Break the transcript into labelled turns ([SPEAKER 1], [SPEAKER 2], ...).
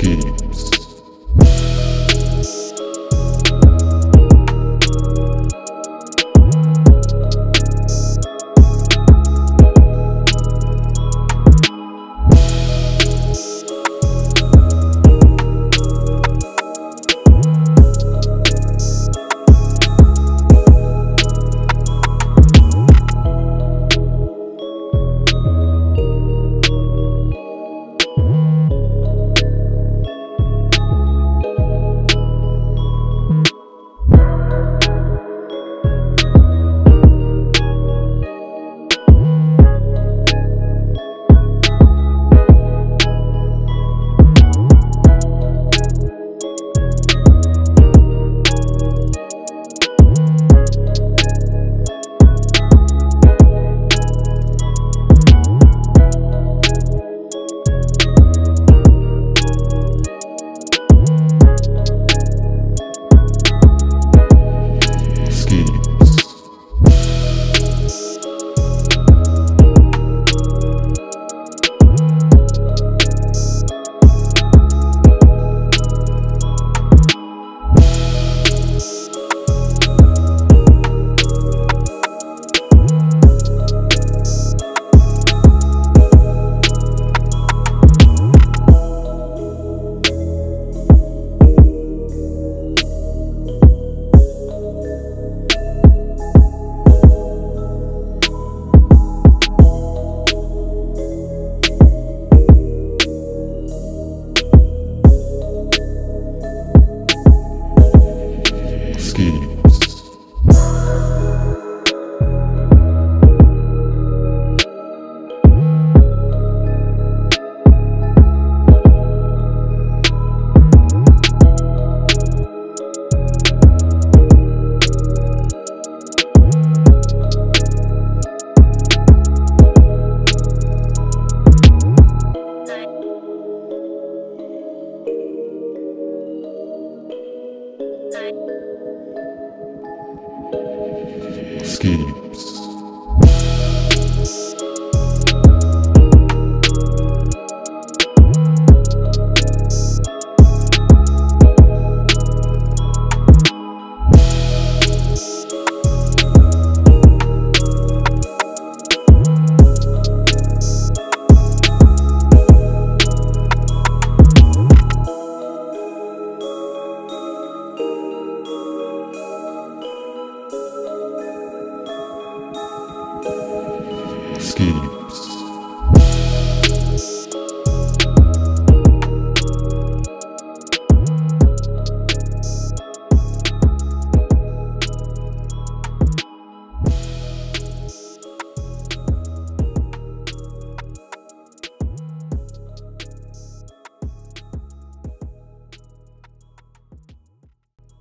[SPEAKER 1] Schemes. Schemes. Ski.